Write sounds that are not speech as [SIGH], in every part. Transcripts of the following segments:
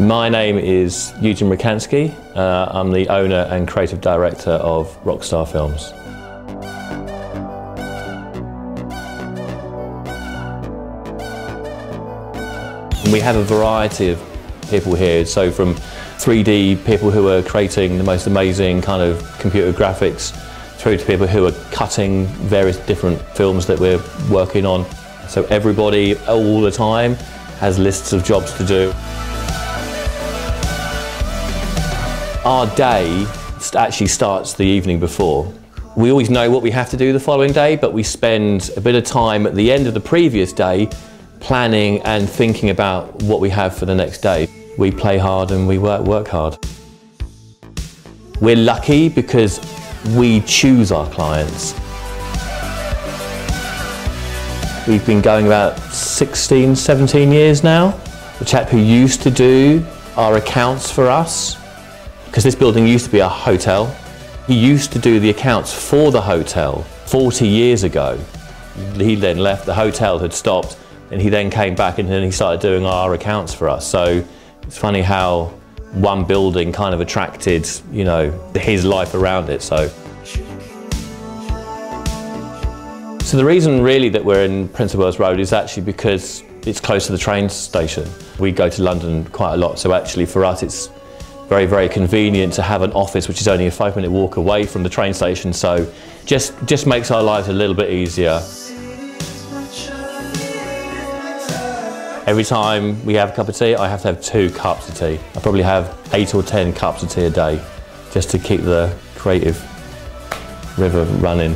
My name is Eugene Rakansky. Uh, I'm the owner and creative director of Rockstar Films. We have a variety of people here, so from 3D people who are creating the most amazing kind of computer graphics through to people who are cutting various different films that we're working on. So everybody all the time has lists of jobs to do. Our day actually starts the evening before. We always know what we have to do the following day, but we spend a bit of time at the end of the previous day planning and thinking about what we have for the next day. We play hard and we work, work hard. We're lucky because we choose our clients. We've been going about 16, 17 years now. The chap who used to do our accounts for us, because this building used to be a hotel, he used to do the accounts for the hotel 40 years ago. He then left, the hotel had stopped, and he then came back and then he started doing our accounts for us. So it's funny how one building kind of attracted, you know, his life around it. So. So the reason really that we're in Prince of Wales Road is actually because it's close to the train station. We go to London quite a lot, so actually for us it's very, very convenient to have an office which is only a five minute walk away from the train station, so just, just makes our lives a little bit easier. Every time we have a cup of tea, I have to have two cups of tea. I probably have eight or ten cups of tea a day just to keep the creative river running.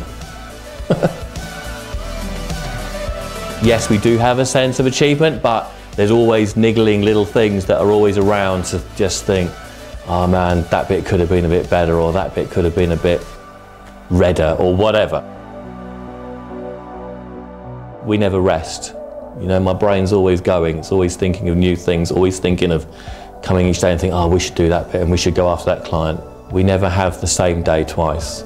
[LAUGHS] yes, we do have a sense of achievement, but there's always niggling little things that are always around to just think, oh man, that bit could have been a bit better, or that bit could have been a bit redder, or whatever. We never rest. You know, my brain's always going, it's always thinking of new things, always thinking of coming each day and thinking, oh, we should do that bit and we should go after that client. We never have the same day twice.